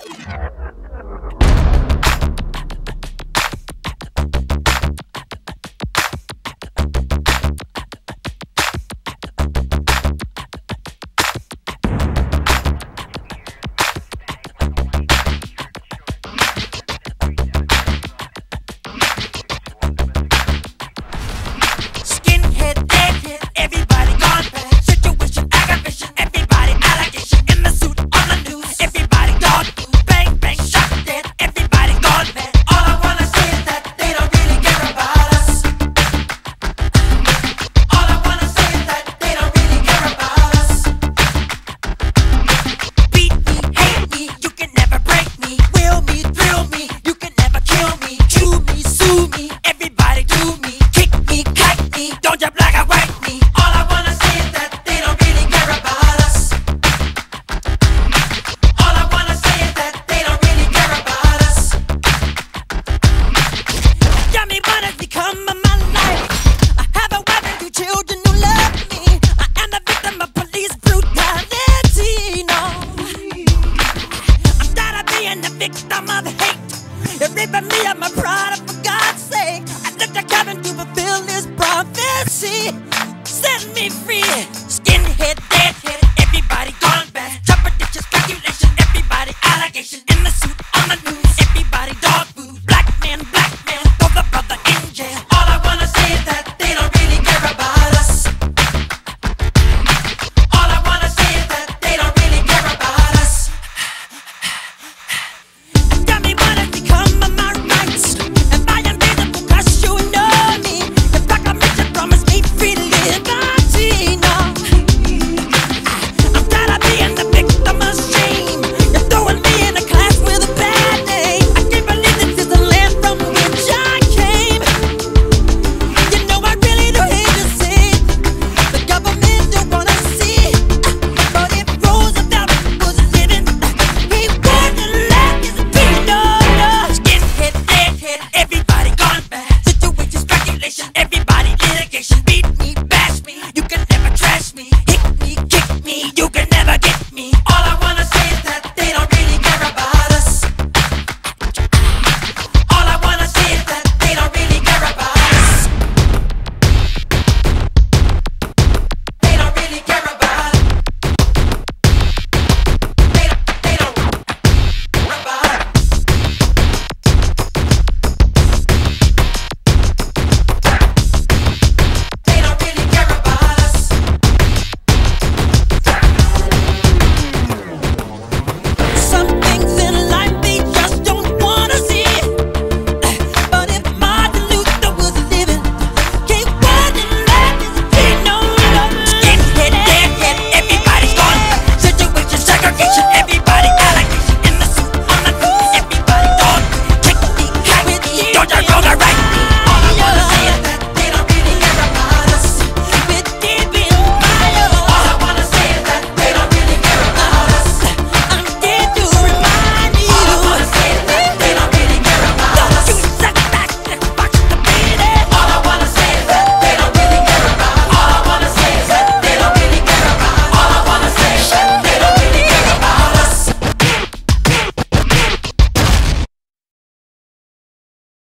Thank you. Set me free.